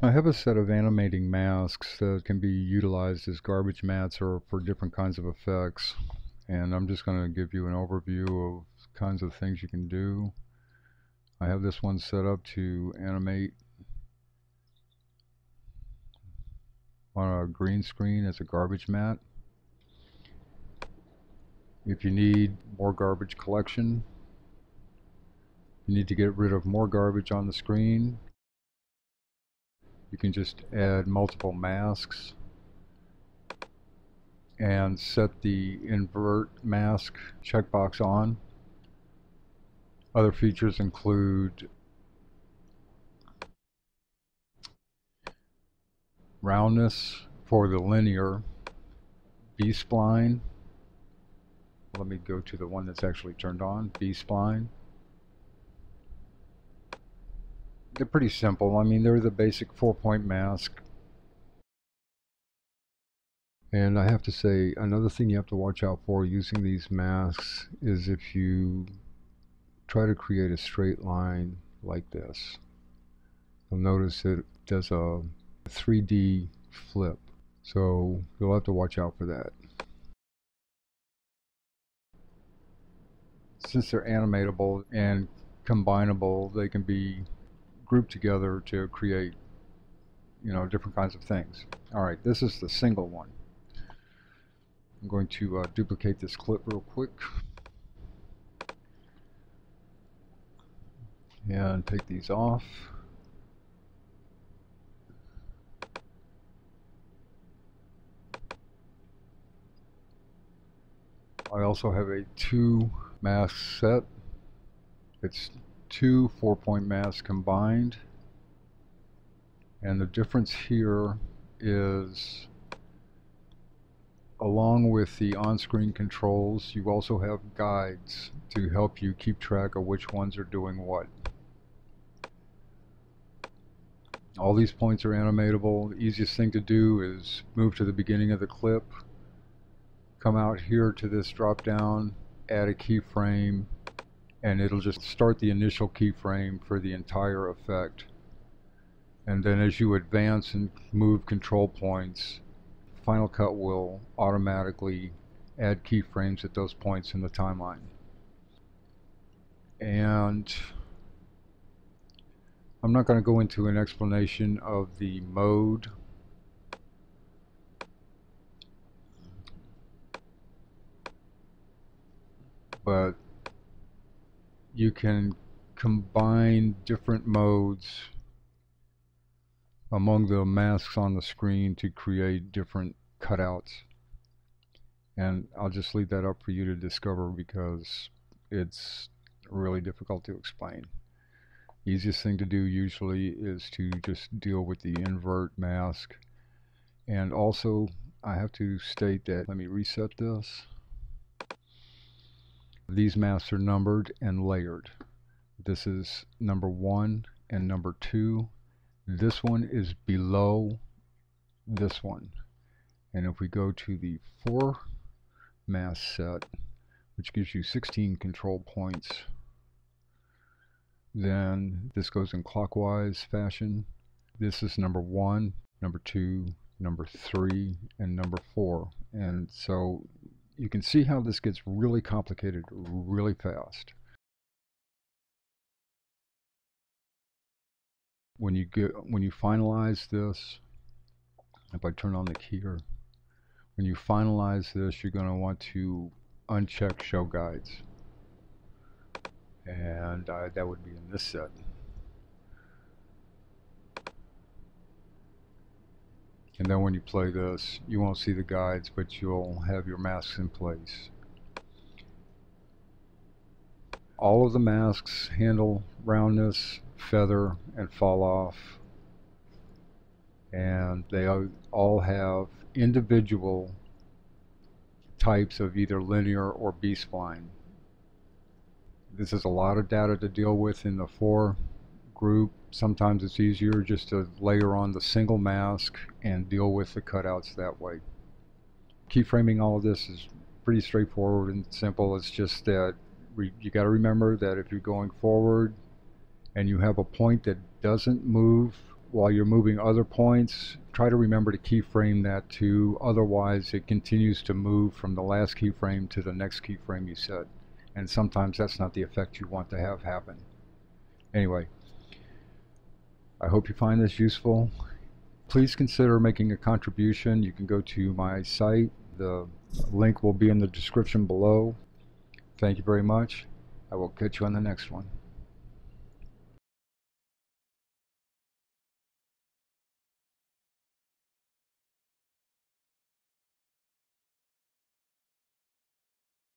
I have a set of animating masks that can be utilized as garbage mattes or for different kinds of effects. And I'm just going to give you an overview of kinds of things you can do. I have this one set up to animate on a green screen as a garbage matte. If you need more garbage collection, you need to get rid of more garbage on the screen, you can just add multiple masks and set the invert mask checkbox on. Other features include roundness for the linear B-spline. Let me go to the one that's actually turned on, B-spline. They're pretty simple. I mean, they're the basic four-point mask. And I have to say, another thing you have to watch out for using these masks is if you try to create a straight line like this. You'll notice it does a 3D flip. So you'll have to watch out for that. Since they're animatable and combinable, they can be grouped together to create you know different kinds of things. Alright, this is the single one. I'm going to uh, duplicate this clip real quick and take these off. I also have a two mask set. It's two four-point masks combined and the difference here is along with the on-screen controls you also have guides to help you keep track of which ones are doing what. All these points are animatable. The easiest thing to do is move to the beginning of the clip, come out here to this drop down, add a keyframe, and it'll just start the initial keyframe for the entire effect. And then as you advance and move control points, Final Cut will automatically add keyframes at those points in the timeline. And I'm not going to go into an explanation of the mode but you can combine different modes among the masks on the screen to create different cutouts. And I'll just leave that up for you to discover because it's really difficult to explain. Easiest thing to do usually is to just deal with the invert mask. And also I have to state that let me reset this these masks are numbered and layered. This is number one and number two. This one is below this one. And if we go to the four mask set, which gives you 16 control points, then this goes in clockwise fashion. This is number one, number two, number three, and number four. And so you can see how this gets really complicated really fast. When you get when you finalize this, if I turn on the keyer, when you finalize this, you're going to want to uncheck show guides. And uh, that would be in this set. And then when you play this, you won't see the guides, but you'll have your masks in place. All of the masks handle roundness, feather, and fall off. And they all have individual types of either linear or B-spline. This is a lot of data to deal with in the four group. Sometimes it's easier just to layer on the single mask and deal with the cutouts that way. Keyframing all of this is pretty straightforward and simple. It's just that you got to remember that if you're going forward and you have a point that doesn't move while you're moving other points, try to remember to keyframe that too. Otherwise, it continues to move from the last keyframe to the next keyframe you set. And sometimes that's not the effect you want to have happen. Anyway, I hope you find this useful. Please consider making a contribution. You can go to my site. The link will be in the description below. Thank you very much. I will catch you on the next one.